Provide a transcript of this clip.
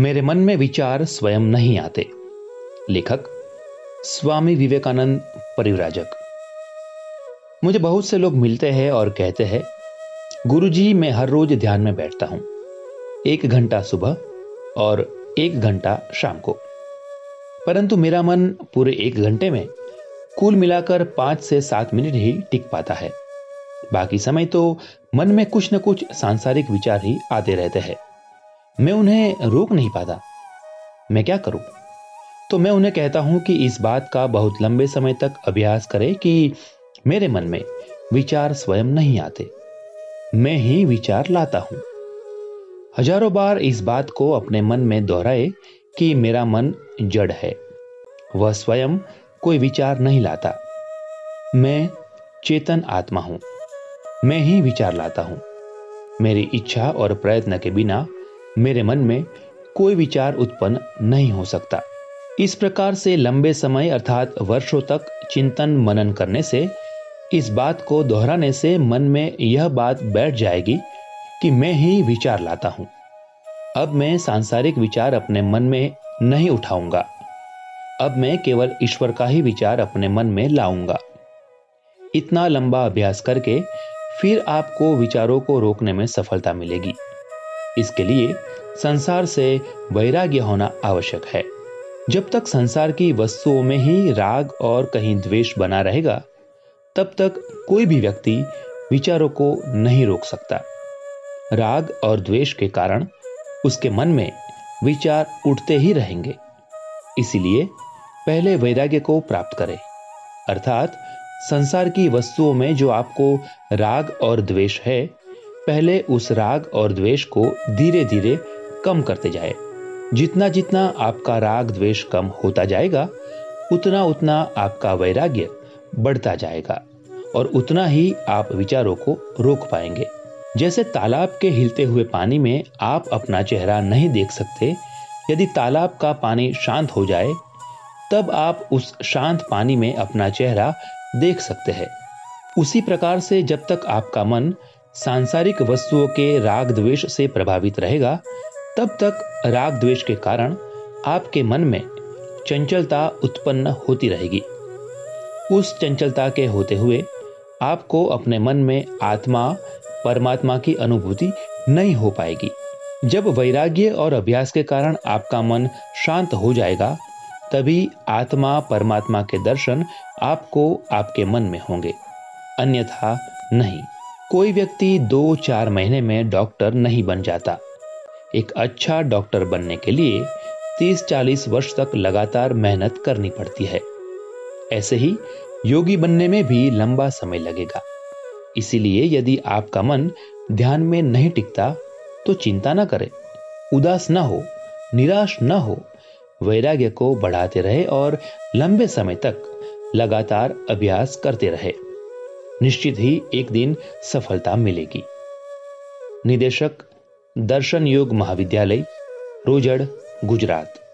मेरे मन में विचार स्वयं नहीं आते। लेखक, स्वामी विवेकानंद परिव्राजक। मुझे बहुत से लोग मिलते हैं और कहते हैं, गुरुजी, मैं हर रोज ध्यान में बैठता हूँ। एक घंटा सुबह और एक घंटा शाम को। परंतु मेरा मन पूरे एक घंटे में कुल मिलाकर पाँच से सात मिनट ही टिक पाता है। बाकी समय तो मन में कुछ न कुछ सांसारिक विचार ही आते रहते हैं। मैं उन्हें रोक नहीं पाता। मैं क्या करूँ? तो मैं उन्हें कहता हूँ कि इस बात का बहुत लंबे समय तक अभ्यास करें कि मेरे मन में विचार स्वयं नहीं आते। मैं ही विचार लाता हूँ। हज़ारों बार इस बात को अपने मन में दोहराए कि मेरा मन जड़ है। वह स्वयं कोई विचार नहीं लाता। मैं चेतन आत्मा हूँ। मैं ही विचार लाता हूँ। मेरी इच्छा और प्रयत्न के बिना मेरे मन में कोई विचार उत्पन्न नहीं हो सकता। इस प्रकार से लंबे समय अर्थात वर्षों तक चिंतन मनन करने से, इस बात को दोहराने से मन में यह बात बैठ जाएगी कि मैं ही विचार लाता हूँ। अब मैं सांसारिक विचार अपने मन में नहीं उठाऊँगा। अब मैं केवल ईश्वर का ही विचार अपने मन में लाऊँगा। इतना लंबा अभ्यास करके फिर आपको विचारों को रोकने में सफलता मिलेगी। इसके लिए संसार से वैराग्य होना आवश्यक है। जब तक संसार की वस्तुओं में ही राग और कहीं द्वेष बना रहेगा, तब तक कोई भी व्यक्ति विचारों को नहीं रोक सकता। राग और द्वेष के कारण उसके मन में विचार उठते ही रहेंगे। इसीलिए पहले वैराग्य को प्राप्त करें। अर्थात संसार की वस्तुओं में जो आपको राग और द्वेष है पहले उस राग और द्वेष को धीरे धीरे कम करते जाए। जितना जितना आपका राग द्वेष कम होता जाएगा, उतना उतना आपका वैराग्य बढ़ता जाएगा और उतना ही आप विचारों को रोक पाएँगे। जैसे तालाब के हिलते हुए पानी में आप अपना चेहरा नहीं देख सकते, यदि तालाब का पानी शांत हो जाए, तब आप उस शांत पानी में अपना चेहरा देख सकते हैं। उसी प्रकार से जब तक आपका मन सांसारिक वस्तुओं के राग द्वेष से प्रभावित रहेगा, तब तक राग द्वेष के कारण आपके मन में चंचलता उत्पन्न होती रहेगी। उस चंचलता के होते हुए आपको अपने मन में आत्मा, परमात्मा की अनुभूति नहीं हो पाएगी। जब वैराग्य और अभ्यास के कारण आपका मन शांत हो जाएगा, तभी आत्मा, परमात्मा के दर्शन आपको आपके मन में होंगे। अन्यथा नहीं। कोई व्यक्ति दो चार महीने में डॉक्टर नहीं बन जाता। एक अच्छा डॉक्टर बनने के लिए तीस चालीस वर्ष तक लगातार मेहनत करनी पड़ती है। ऐसे ही योगी बनने में भी लंबा समय लगेगा। इसीलिए यदि आपका मन ध्यान में नहीं टिकता तो चिंता न करें। उदास ना हो, निराश ना हो, वैराग्य को बढ़ाते रहे और लंबे समय तक लगातार अभ्यास करते रहे। निश्चित ही एक दिन सफलता मिलेगी। निदेशक दर्शन योग महाविद्यालय रोजड़ गुजरात।